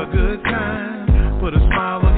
a good time, put a smile on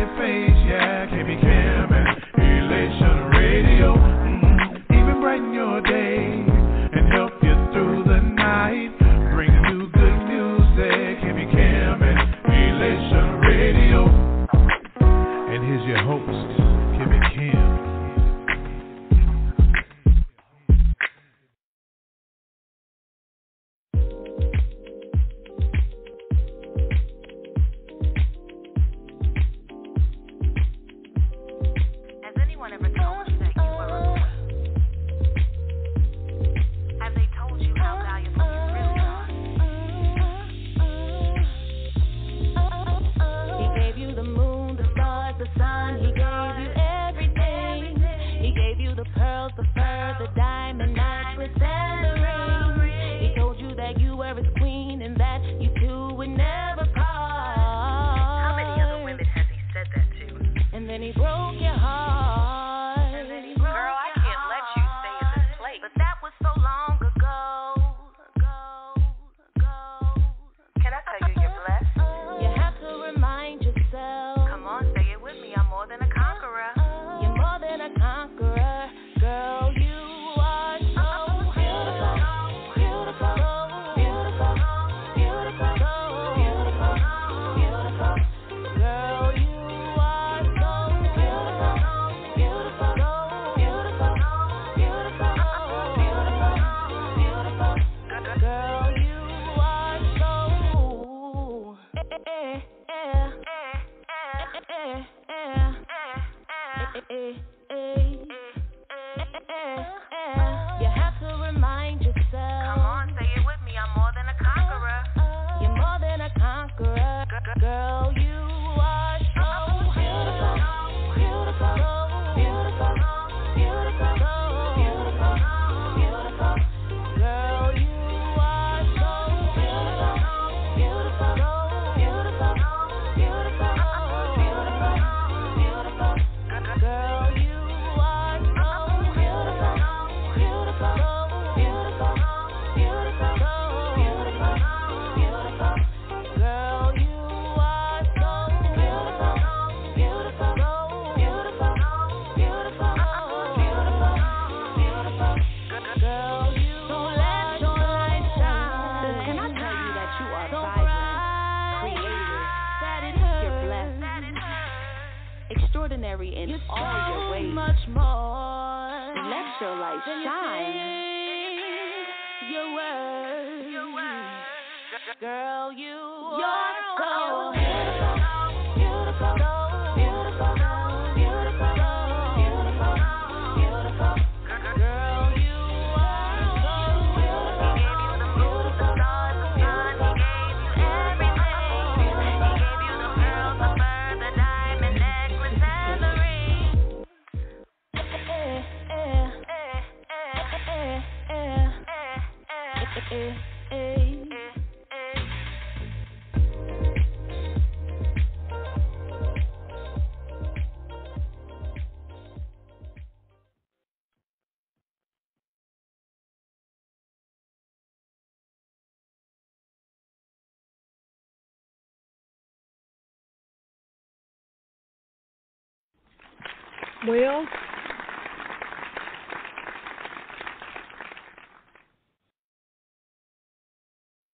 Well,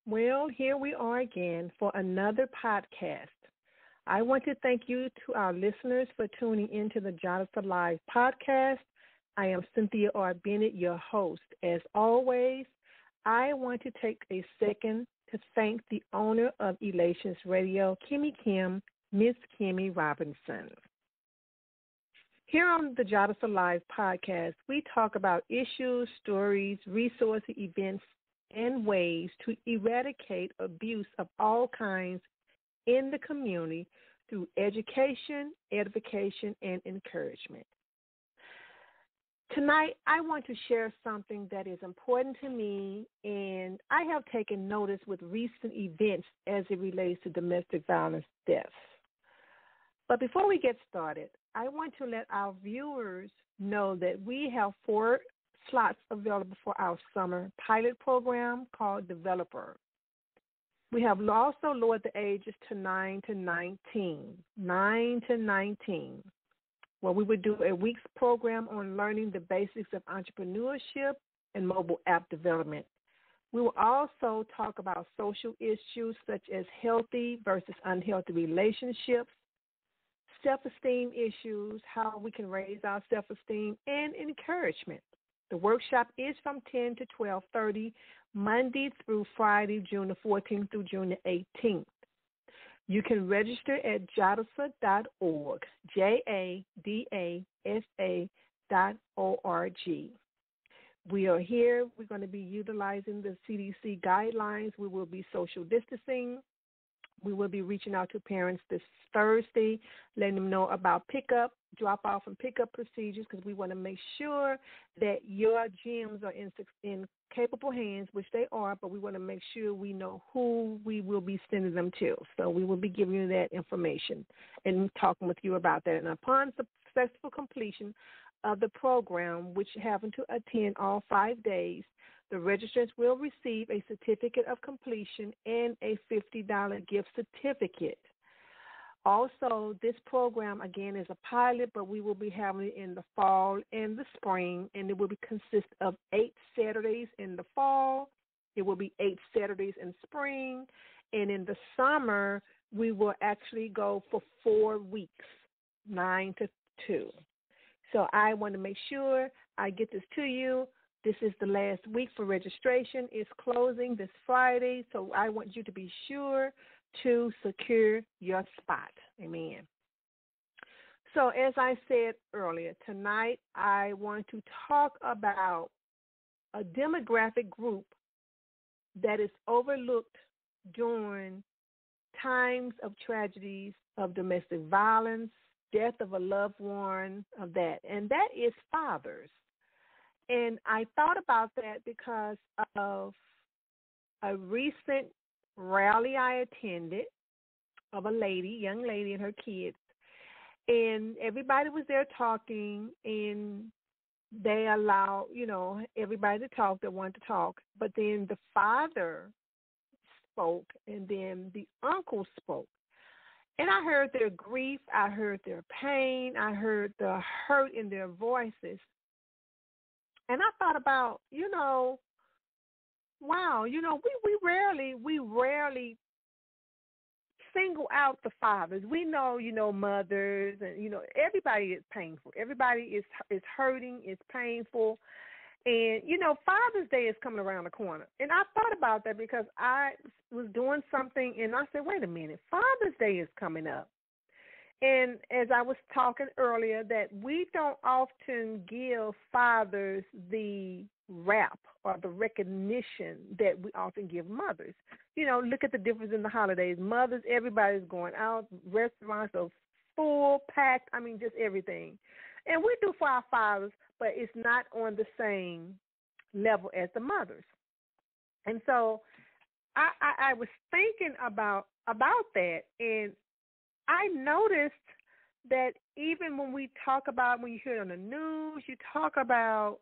well, here we are again for another podcast. I want to thank you to our listeners for tuning in to the Jadasa Live podcast. I am Cynthia R. Bennett, your host. As always, I want to take a second to thank the owner of Elations Radio, Kimmy Kim, Miss Kimmy Robinson. Here on the Jadasa Live podcast, we talk about issues, stories, resources, events, and ways to eradicate abuse of all kinds in the community through education, edification, and encouragement. Tonight, I want to share something that is important to me, and I have taken notice with recent events as it relates to domestic violence deaths. But before we get started, I want to let our viewers know that we have four slots available for our summer pilot program called Developer. We have also lowered the ages to 9 to 19. 9 to 19. Where we would do a week's program on learning the basics of entrepreneurship and mobile app development. We will also talk about social issues such as healthy versus unhealthy relationships, self esteem issues, how we can raise our self esteem, and encouragement. The workshop is from 10 to 12:30 Monday through Friday, June the 14th through June the 18th. You can register at jadasa.org, J A D A S A dot O R G. We are here. We're going to be utilizing the CDC guidelines. We will be social distancing. We will be reaching out to parents this Thursday, letting them know about pickup, drop off, and pickup procedures because we want to make sure that your gyms are in, in capable hands, which they are, but we want to make sure we know who we will be sending them to. So we will be giving you that information and talking with you about that. And upon successful completion of the program, which having to attend all five days, the registrants will receive a certificate of completion and a $50 gift certificate. Also, this program again is a pilot, but we will be having it in the fall and the spring, and it will be consist of eight Saturdays in the fall. It will be eight Saturdays in spring, and in the summer we will actually go for four weeks, nine to two. So I want to make sure I get this to you. This is the last week for registration. It's closing this Friday, so I want you to be sure to secure your spot. Amen. So, as I said earlier, tonight I want to talk about a demographic group that is overlooked during times of tragedies of domestic violence, death of a loved one, of that, and that is fathers. And I thought about that because of a recent rally I attended of a lady, young lady, and her kids. And everybody was there talking, and they allow, you know, everybody to talk that wanted to talk. But then the father spoke, and then the uncle spoke. And I heard their grief, I heard their pain, I heard the hurt in their voices. And I thought about, you know, wow, you know, we we rarely we rarely single out the fathers. We know, you know, mothers and you know, everybody is painful. Everybody is is hurting, is painful. And you know, Father's Day is coming around the corner. And I thought about that because I was doing something and I said, "Wait a minute. Father's Day is coming up." And as I was talking earlier, that we don't often give fathers the rap or the recognition that we often give mothers. You know, look at the difference in the holidays. Mothers, everybody's going out, restaurants are full, packed, I mean, just everything. And we do for our fathers, but it's not on the same level as the mothers. And so I, I, I was thinking about about that and I noticed that even when we talk about when you hear it on the news, you talk about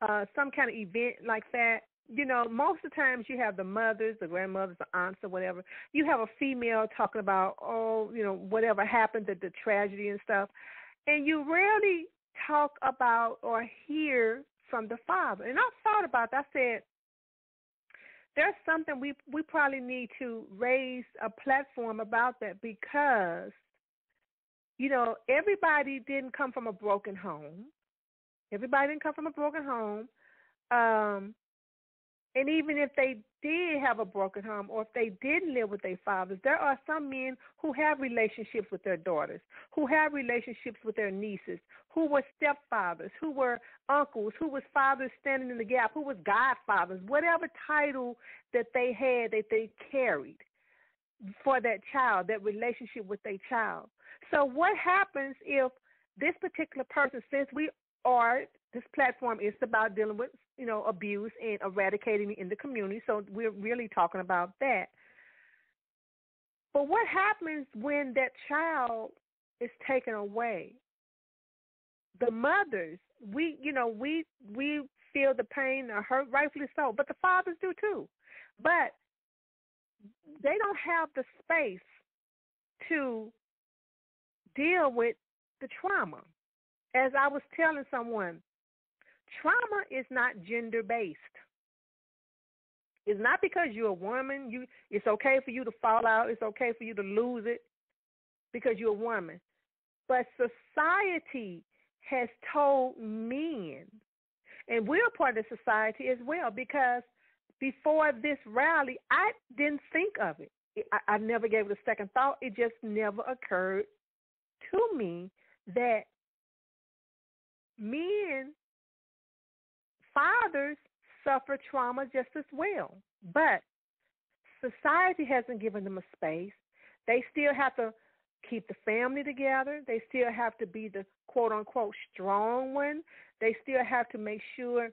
uh, some kind of event like that, you know, most of the times you have the mothers, the grandmothers, the aunts, or whatever. You have a female talking about, oh, you know, whatever happened, the, the tragedy and stuff, and you rarely talk about or hear from the father. And I thought about that. I said, there's something we we probably need to raise a platform about that because you know everybody didn't come from a broken home. Everybody didn't come from a broken home. Um and even if they did have a broken home or if they didn't live with their fathers, there are some men who have relationships with their daughters, who have relationships with their nieces, who were stepfathers, who were uncles, who was fathers standing in the gap, who was godfathers, whatever title that they had that they carried for that child, that relationship with their child. So what happens if this particular person, since we are this platform is about dealing with you know abuse and eradicating it in the community. So we're really talking about that. But what happens when that child is taken away? The mothers we you know we we feel the pain or hurt rightfully so but the fathers do too. But they don't have the space to deal with the trauma. As I was telling someone, trauma is not gender based. It's not because you're a woman, you it's okay for you to fall out, it's okay for you to lose it because you're a woman. But society has told men, and we're part of society as well, because before this rally, I didn't think of it. I, I never gave it a second thought. It just never occurred to me that men, fathers, suffer trauma just as well. But society hasn't given them a space. They still have to keep the family together. They still have to be the quote unquote strong one. They still have to make sure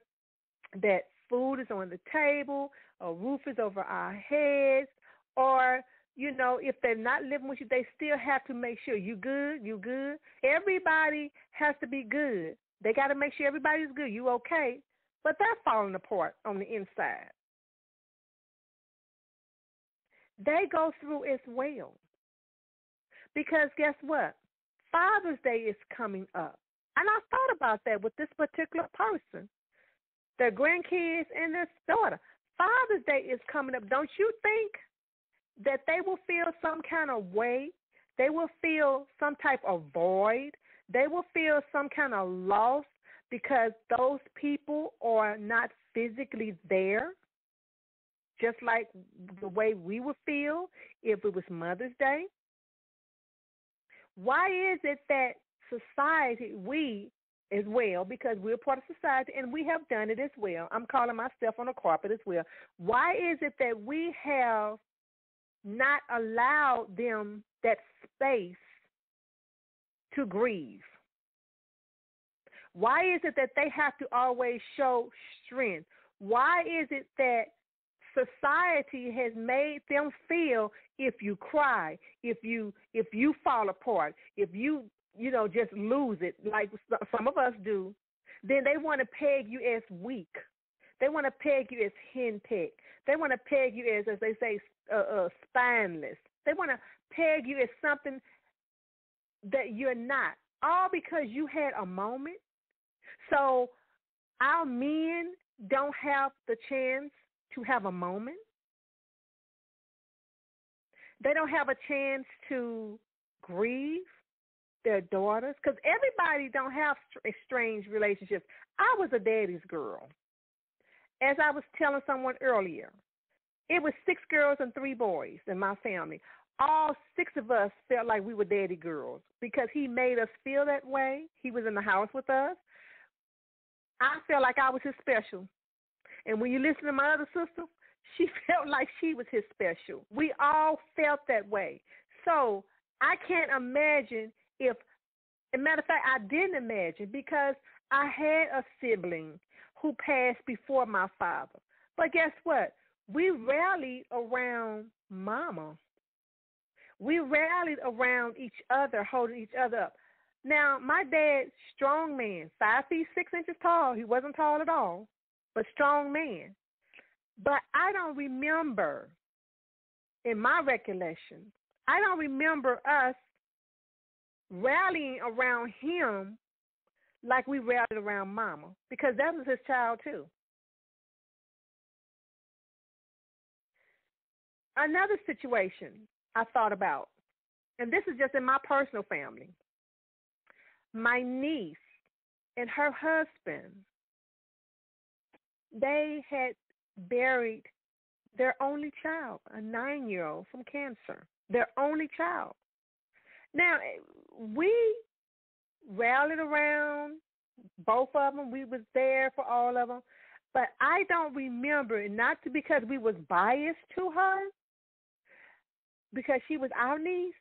that food is on the table, a roof is over our heads, or you know, if they're not living with you, they still have to make sure you good, you good. Everybody has to be good. They got to make sure everybody's good. You okay? But they're falling apart on the inside. They go through as well. Because guess what? Father's Day is coming up. And I thought about that with this particular person. Their grandkids and their daughter. Father's Day is coming up. Don't you think that they will feel some kind of way. They will feel some type of void. They will feel some kind of loss because those people are not physically there, just like the way we would feel if it was Mother's Day. Why is it that society, we as well, because we're part of society and we have done it as well. I'm calling myself on the carpet as well. Why is it that we have not allowed them that space to grieve? Why is it that they have to always show strength? Why is it that society has made them feel if you cry, if you if you fall apart, if you you know just lose it like some of us do, then they want to peg you as weak. They want to peg you as henpecked. They want to peg you as, as they say, uh, uh, spineless. They want to peg you as something that you're not, all because you had a moment. So our men don't have the chance to have a moment. They don't have a chance to grieve their daughters because everybody don't have estranged relationships. I was a daddy's girl. As I was telling someone earlier, it was six girls and three boys in my family. All six of us felt like we were daddy girls because he made us feel that way. He was in the house with us. I felt like I was his special. And when you listen to my other sister, she felt like she was his special. We all felt that way. So I can't imagine if, as a matter of fact, I didn't imagine because I had a sibling who passed before my father. But guess what? we rallied around mama. We rallied around each other, holding each other up. Now, my dad, strong man, five feet six inches tall. He wasn't tall at all, but strong man. But I don't remember, in my recollection, I don't remember us rallying around him like we rallied around mama because that was his child too. Another situation I thought about, and this is just in my personal family. My niece and her husband, they had buried their only child, a nine year old from cancer, their only child. Now, we rallied around both of them. We was there for all of them. But I don't remember, not because we was biased to her, because she was our niece.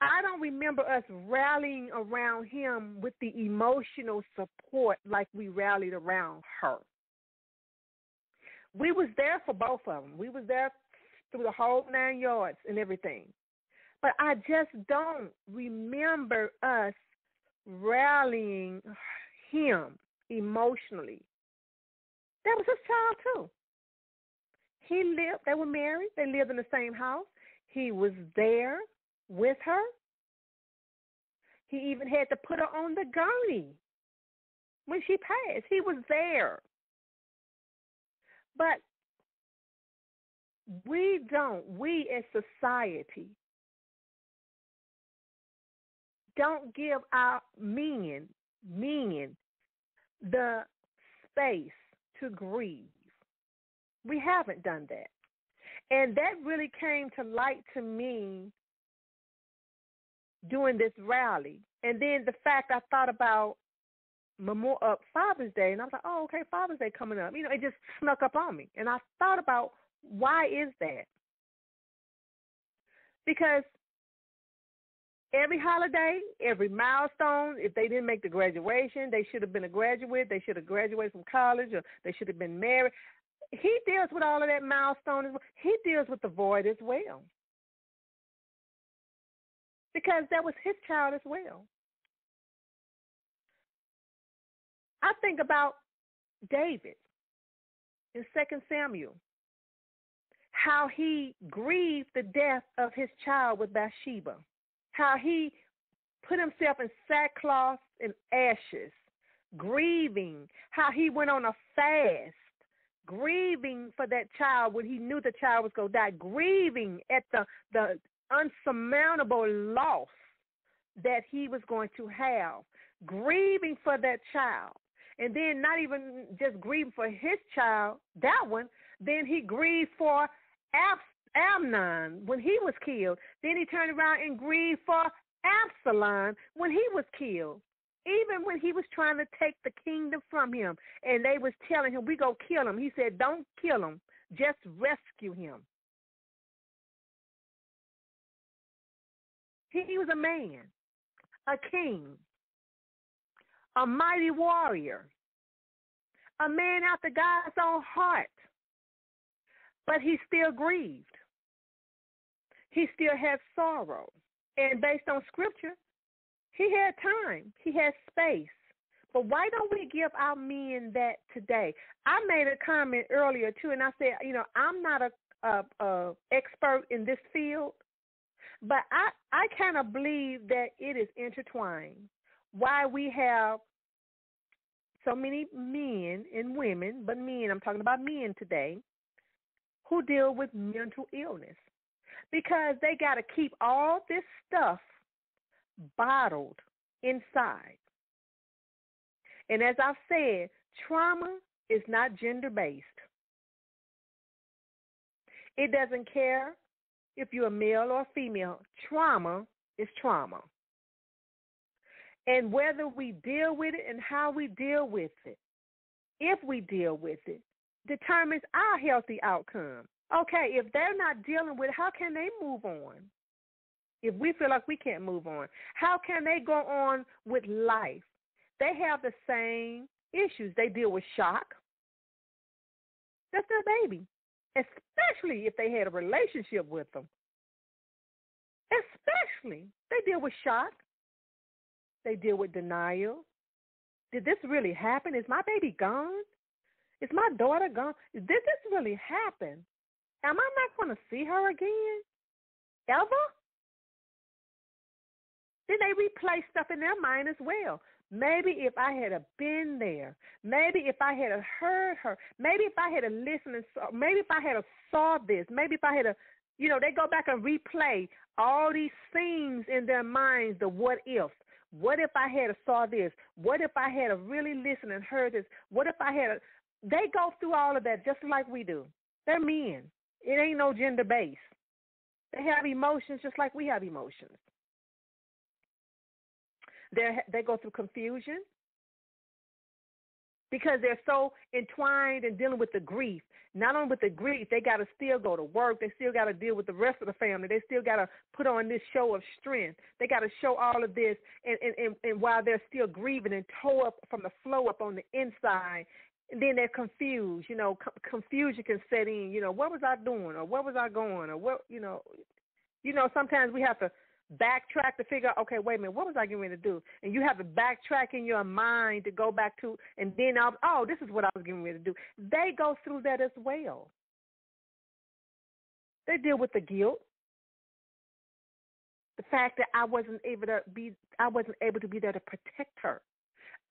I don't remember us rallying around him with the emotional support like we rallied around her. We was there for both of them. We was there through the whole nine yards and everything. But I just don't remember us rallying him emotionally. That was his child too. He lived, they were married, they lived in the same house. He was there with her. He even had to put her on the gurney when she passed. He was there. But we don't, we as society, don't give our men, men, the space to grieve. We haven't done that. And that really came to light to me during this rally. And then the fact I thought about Memorial uh, Father's Day, and I was like, oh, okay, Father's Day coming up. You know, it just snuck up on me, and I thought about why is that? Because every holiday, every milestone, if they didn't make the graduation, they should have been a graduate. They should have graduated from college, or they should have been married. He deals with all of that milestone. He deals with the void as well, because that was his child as well. I think about David in Second Samuel, how he grieved the death of his child with Bathsheba, how he put himself in sackcloth and ashes, grieving, how he went on a fast, grieving for that child when he knew the child was going to die, grieving at the, the unsurmountable loss that he was going to have, grieving for that child and then not even just grieving for his child, that one, then he grieved for Amnon when he was killed. Then he turned around and grieved for Absalom when he was killed. Even when he was trying to take the kingdom from him and they was telling him, we go kill him. He said, don't kill him. Just rescue him. He was a man, a king, a mighty warrior, a man after God's own heart. But he still grieved. He still had sorrow. And based on scripture, he had time, he had space. But why don't we give our men that today? I made a comment earlier too, and I said, you know, I'm not a, a, a expert in this field, but I I kind of believe that it is intertwined. Why we have so many men and women, but men, I'm talking about men today, who deal with mental illness because they got to keep all this stuff bottled inside. And as I've said, trauma is not gender based. It doesn't care if you're a male or a female. Trauma is trauma and whether we deal with it and how we deal with it, if we deal with it, determines our healthy outcome. Okay, if they're not dealing with it, how can they move on? If we feel like we can't move on, how can they go on with life? They have the same issues. They deal with shock. That's their baby, especially if they had a relationship with them. Especially, they deal with shock. They deal with denial. Did this really happen? Is my baby gone? Is my daughter gone? Did this really happen? Am I not going to see her again? Ever? Then they replay stuff in their mind as well. Maybe if I had been there, maybe if I had heard her, maybe if I had listened and saw, maybe if I had saw this, maybe if I had a, you know, they go back and replay all these scenes in their minds, the what ifs. What if I had saw this? What if I had a really listened and heard this? What if I had a they go through all of that just like we do. They're men. It ain't no gender base. They have emotions just like we have emotions. They they go through confusion because they're so entwined and dealing with the grief. Not only with the grief, they got to still go to work. They still got to deal with the rest of the family. They still got to put on this show of strength. They got to show all of this, and, and, and, and while they're still grieving and toe up from the flow up on the inside, and then they're confused. You know, confusion can set in. You know, what was I doing, or where was I going, or what? You know, you know. Sometimes we have to backtrack to figure out, okay, wait a minute, what was I getting ready to do? And you have to backtrack in your mind to go back to, and then I'll, oh, this is what I was getting ready to do. They go through that as well. They deal with the guilt, the fact that I wasn't able to be, I wasn't able to be there to protect her,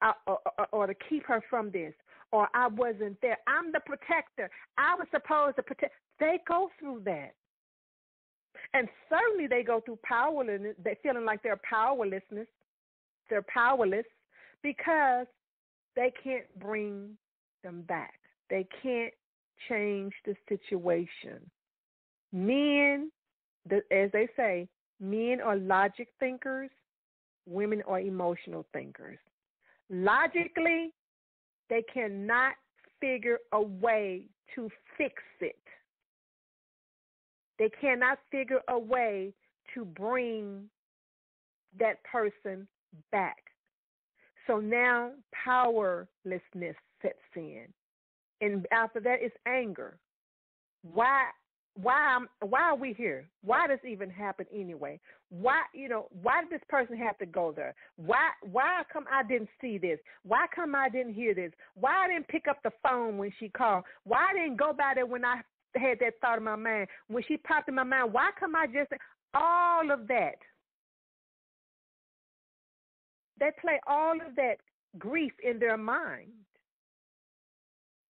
uh, or, or, or to keep her from this, or I wasn't there. I'm the protector. I was supposed to protect. They go through that. And certainly they go through powerlessness, they feeling like they're powerlessness. They're powerless because they can't bring them back. They can't change the situation. Men, as they say, men are logic thinkers, women are emotional thinkers. Logically, they cannot figure a way to fix it. They cannot figure a way to bring that person back. So now powerlessness sets in. And after that is anger. Why why why are we here? Why does even happen anyway? Why you know why did this person have to go there? Why why come I didn't see this? Why come I didn't hear this? Why I didn't pick up the phone when she called? Why I didn't go by there when I had that thought in my mind? When she popped in my mind, why come I just all of that? They play all of that grief in their mind.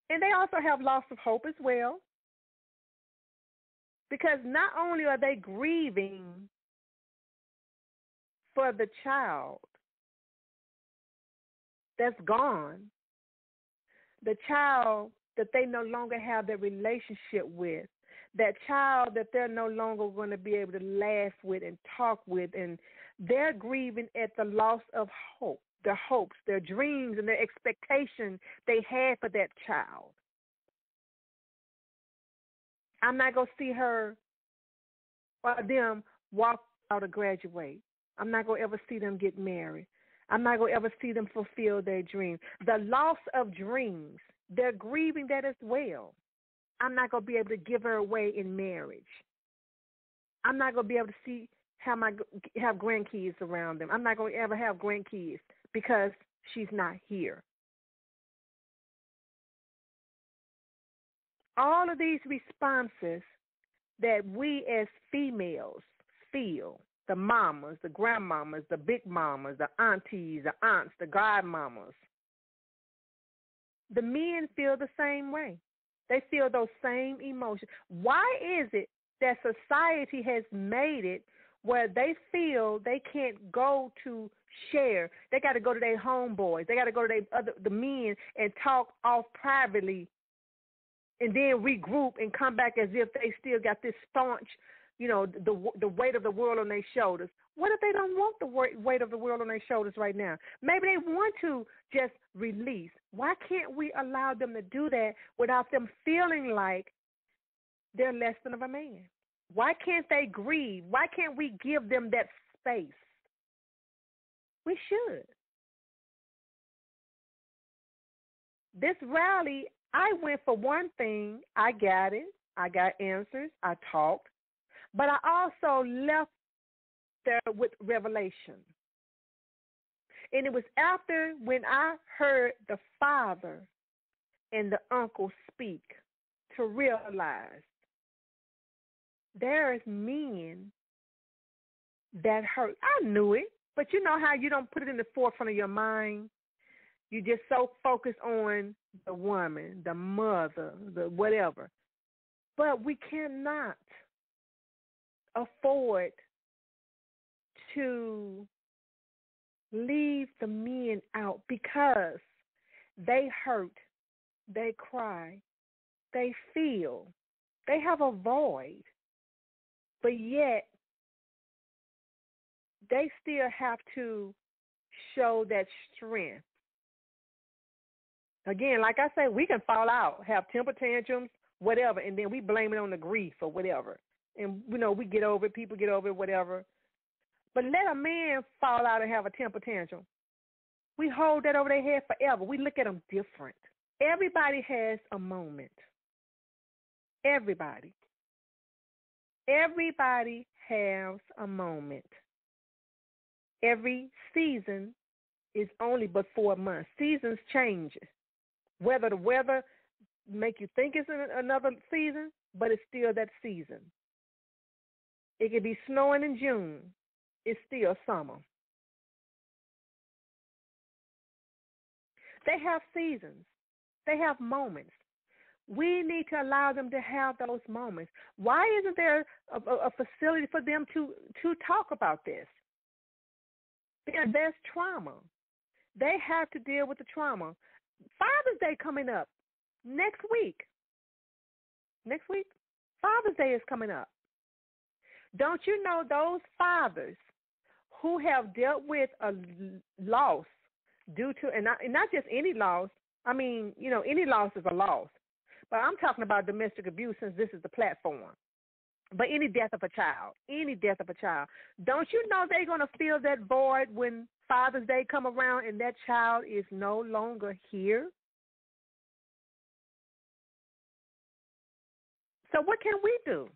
And they also have loss of hope as well. Because not only are they grieving for the child that's gone, the child that they no longer have that relationship with, that child that they're no longer going to be able to laugh with and talk with, and they're grieving at the loss of hope, their hopes, their dreams, and their expectation they had for that child. I'm not going to see her or them walk out or graduate. I'm not going to ever see them get married. I'm not going to ever see them fulfill their dreams. The loss of dreams, they're grieving that as well. I'm not going to be able to give her away in marriage. I'm not going to be able to see have my have grandkids around them. I'm not going to ever have grandkids because she's not here. All of these responses that we as females feel the mamas, the grandmamas, the big mamas, the aunties, the aunts, the godmamas. The men feel the same way. They feel those same emotions. Why is it that society has made it where they feel they can't go to share? They got to go to their homeboys. They got to go to their other the men and talk off privately and then regroup and come back as if they still got this staunch, you know, the the weight of the world on their shoulders. What if they don't want the weight of the world on their shoulders right now? Maybe they want to just release. Why can't we allow them to do that without them feeling like they're less than of a man? Why can't they grieve? Why can't we give them that space? We should. This rally I went for one thing, I got it. I got answers. I talked. But I also left there with revelation. And it was after when I heard the father and the uncle speak to realize there's men that hurt. I knew it, but you know how you don't put it in the forefront of your mind you just so focused on the woman, the mother, the whatever. But we cannot afford to leave the men out because they hurt, they cry, they feel, they have a void, but yet they still have to show that strength Again, like I say, we can fall out, have temper tantrums, whatever, and then we blame it on the grief or whatever. And you know, we get over it, people get over it, whatever. But let a man fall out and have a temper tantrum. We hold that over their head forever. We look at them different. Everybody has a moment. Everybody. Everybody has a moment. Every season is only but four months. Seasons changes. Whether the weather make you think it's another season, but it's still that season. It could be snowing in June. It's still summer. They have seasons. They have moments. We need to allow them to have those moments. Why isn't there a, a, facility for them to to talk about this? Because there's trauma. They have to deal with the trauma. Father's Day coming up next week. Next week, Father's Day is coming up. Don't you know those fathers who have dealt with a loss due to, and not, and not just any loss. I mean, you know, any loss is a loss. But I'm talking about domestic abuse since this is the platform. But any death of a child, any death of a child, don't you know they're going to feel that void when Father's Day come around and that child is no longer here? So what can we do?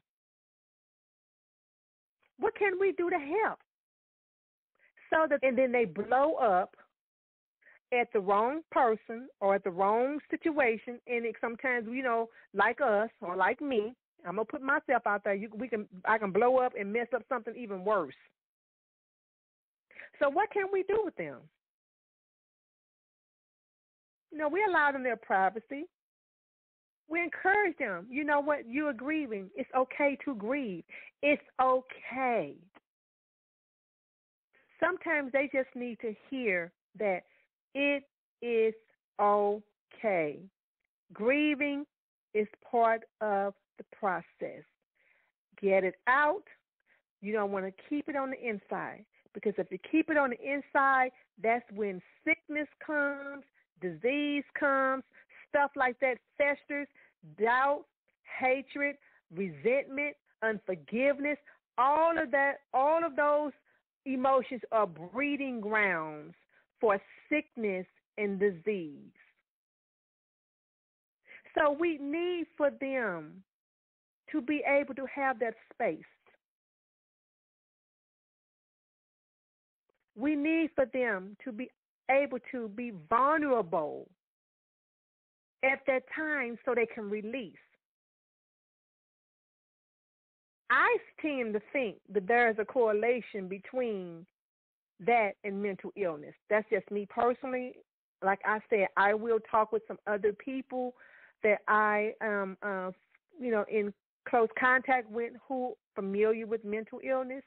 What can we do to help? So that and then they blow up at the wrong person or at the wrong situation. And it sometimes you know like us or like me i'm to put myself out there. You we can i can blow up and mess up something even worse. So what can we do with them? You know we allow them their privacy. We encourage them. You know what? You are grieving it's okay to grieve. It's okay sometimes they just need to hear that it is okay. Grieving is part of the process. Get it out. You don't want to keep it on the inside because if you keep it on the inside, that's when sickness comes, disease comes, stuff like that festers, doubt, hatred, resentment, unforgiveness, all of that, all of those emotions are breeding grounds for sickness and disease. So we need for them to be able to have that space. We need for them to be able to be vulnerable at that time so they can release. I tend to think that there is a correlation between that and mental illness. That's just me personally. Like I said, I will talk with some other people that I am, uh, you know, in close contact with who familiar with mental illness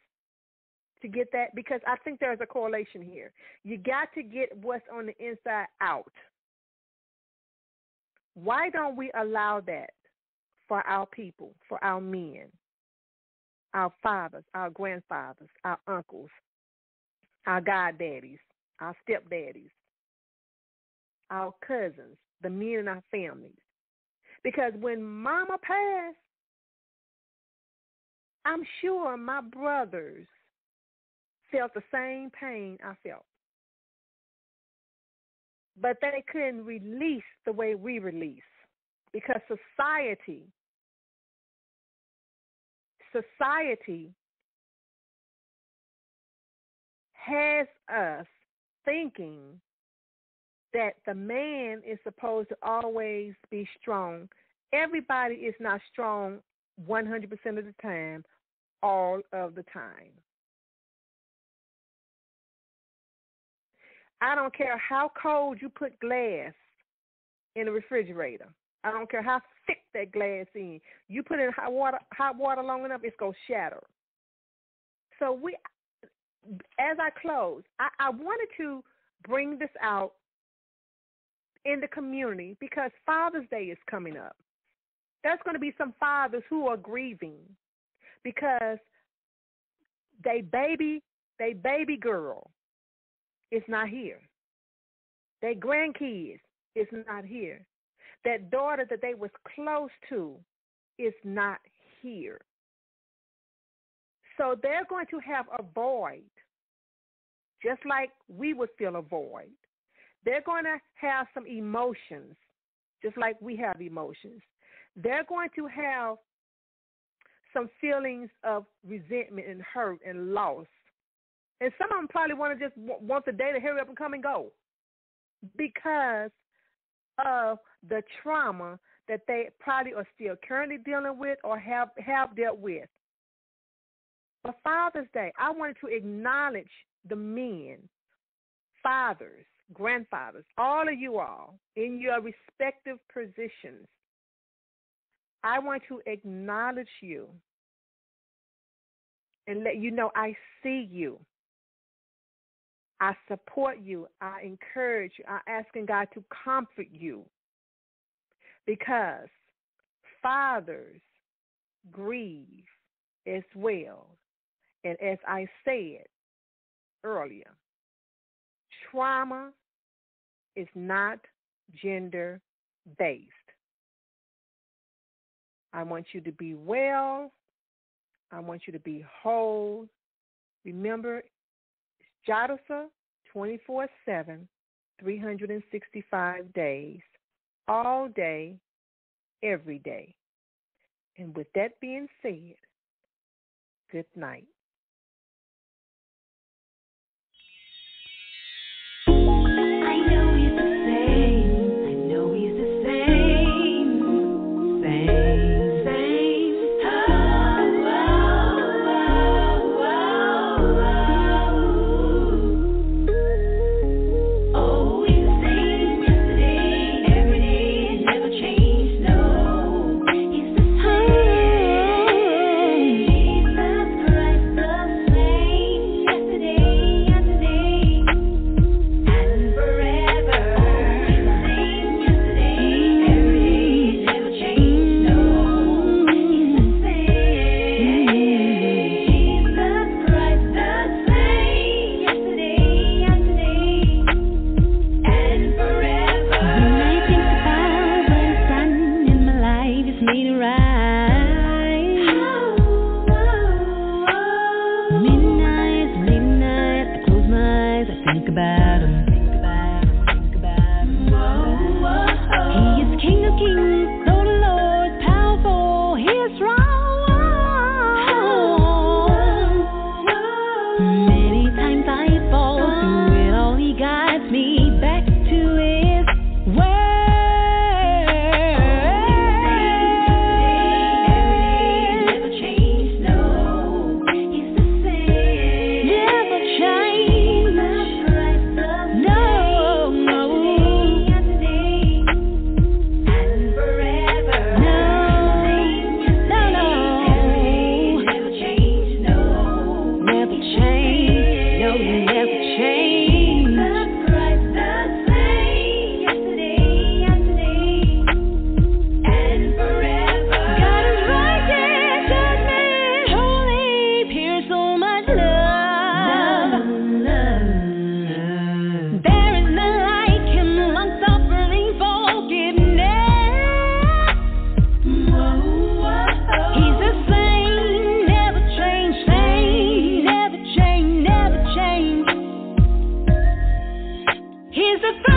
to get that because I think there's a correlation here. You got to get what's on the inside out. Why don't we allow that for our people, for our men, our fathers, our grandfathers, our uncles, our goddaddies, our stepdaddies, our cousins, the men in our families. Because when mama passed, I'm sure my brothers felt the same pain I felt. But they couldn't release the way we release because society society has us thinking that the man is supposed to always be strong. Everybody is not strong 100% of the time, all of the time. I don't care how cold you put glass in the refrigerator. I don't care how thick that glass is. You put in hot water, hot water long enough, it's gonna shatter. So we, as I close, I, I wanted to bring this out in the community because Father's Day is coming up. There's going to be some fathers who are grieving because they baby, they baby girl is not here. Their grandkids is not here. That daughter that they was close to is not here. So they're going to have a void, just like we would feel a void. They're going to have some emotions, just like we have emotions. They're going to have some feelings of resentment and hurt and loss. And some of them probably want to just want the day to hurry up and come and go because of the trauma that they probably are still currently dealing with or have have dealt with. For Father's Day, I wanted to acknowledge the men, fathers, grandfathers, all of you all in your respective positions. I want to acknowledge you and let you know I see you. I support you. I encourage you. I'm asking God to comfort you because fathers grieve as well. And as I said earlier, trauma is not gender based. I want you to be well. I want you to be whole. Remember, it's Jadasa 24 7, 365 days, all day, every day. And with that being said, good night.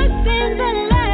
sins alive.